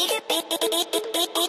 You're too.